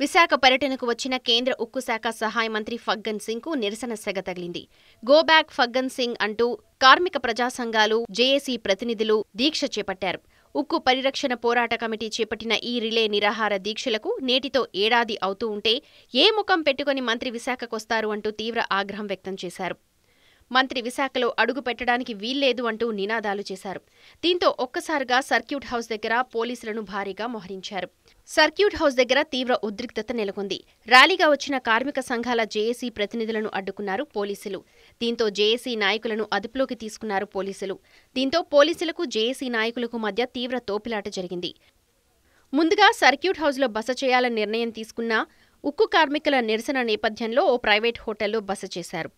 విశాఖ పర్యటనకు వచ్చిన కేంద్ర ఉక్కు శాఖ సహాయ మంత్రి ఫగ్గన్ సింగ్కు నిరసన సెగ తగిలింది. గో బ్యాక్ ఫగ్గన్ సింగ్ అంటూ కార్మిక ప్రజా సంఘాలు జేఏసీ ప్రతినిధులు దీక్ష చేపట్టారు. ఉక్కు పరిరక్షణ పోరాట కమిటీ చేపట్టిన ఈ రిలే నిరాహార దీక్షలకు నేటితో ఏడాది అవుతూ ఉంటే ఏ ముఖం పెట్టుకుని మంత్రి విశాఖకొస్తారు అంటూ తీవ్ర ఆగ్రహం వ్యక్తం చేశారు. మంత్రి విశాఖలో అడుగు పెట్టడానికి వీల్లేదు అంటూ నినాదాలు చేశారు. దీంతో ఒక్కసారిగా సర్క్యూట్ హౌస్ దగ్గర పోలీసులను భారీగా మోహరించారు. సర్క్యూట్ హౌస్ దగ్గర తీవ్ర ఉద్రిక్తత నెలకొంది. ర్యాలీగా వచ్చిన కార్మిక సంఘాల జేఏసీ ప్రతినిధులను అడ్డుకున్నారు పోలీసులు. దీంతో జేఏసీ నాయకులను అదుపులోకి తీసుకున్నారు పోలీసులు. దీంతో పోలీసులకు జేఏసీ నాయకులకు మధ్య తీవ్ర తోపిలాట జరిగింది. ముందుగా సర్క్యూట్ హౌస్లో బస చేయాలని నిర్ణయం తీసుకున్న ఉక్కు కార్మికుల నిరసన నేపథ్యంలో ఓ ప్రైవేట్ హోటల్లో బస చేశారు.